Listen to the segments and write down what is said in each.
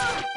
Huh?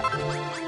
Música